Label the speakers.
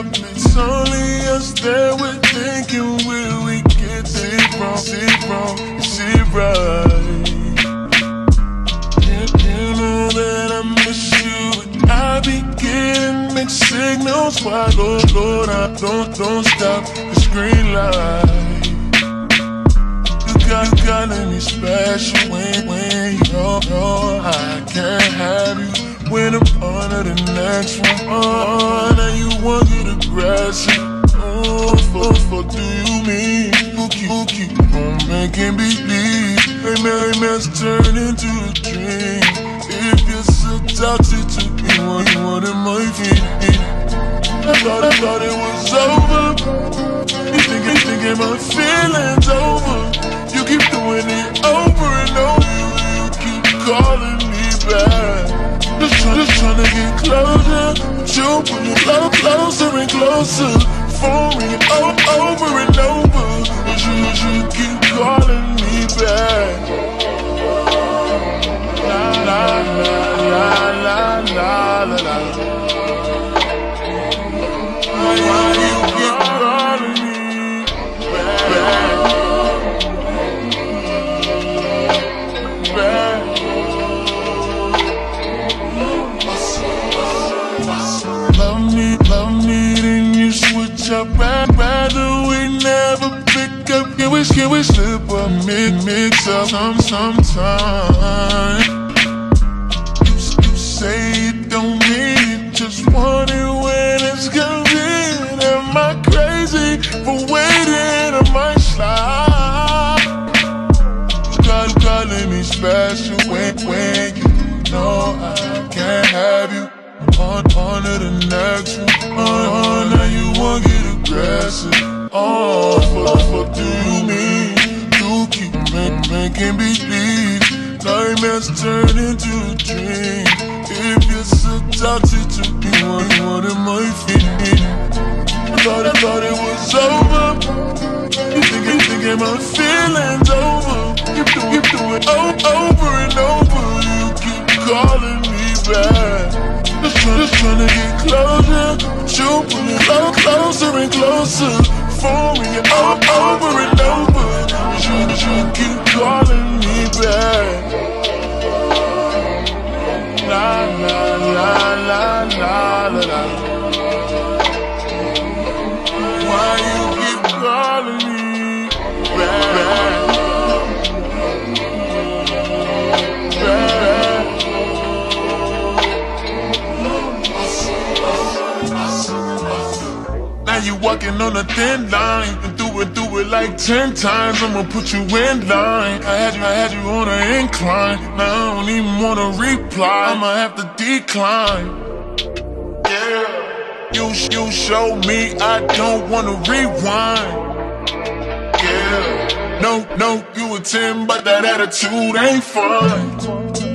Speaker 1: It's Only us that we're thinking, will we get it wrong? Is it wrong? Is it right? Yeah, you know that I miss you, I be getting mixed signals. Why, Lord, Lord, I don't, don't stop this green light. You got, you got me special when, when you know, you're, I can't have you when I'm under the next one. Oh, now you want Oh, fuck, fuck do you mean? You keep, you keep on making believe. Hey man, man's turn into a dream. If you're so toxic to me, what you want in my feet? I thought, I thought it was over. You think, you thinking my feelings over? You keep doing it over and over. You keep calling me back. Just, try, just trying to get closer. But you pulling clo- closer and closer. Phone ringing o- over and over. But you, you keep calling me back. La la la la la la la. Pick up. Can we, can we slip mix, mix up some, sometime? You, you say you don't mean it, just want it when it's convenient. Am I crazy for waiting? I might slide. You got, calling me special when, when you know I can't have you on, on to the next one. Oh, now you want to get aggressive. Oh, making believe nightmares turn into a dream. If you're so toxic to me, what, what am I feeling? Thought, I thought it was over. You think, you thinking my feelings over? You do, you do it over and over. You keep calling me back. Just, try, just trying to get closer, but you pulling clo- closer and closer. Phone ringing o- over and over. You, you keep calling you walking on a thin line. Been through it, through it like ten times. I'ma put you in line. I had you, I had you on an incline. Now I don't even wanna reply. I'ma have to decline. Yeah. You, you show me I don't wanna rewind. Yeah. No, no, you a 10, but that attitude ain't fun.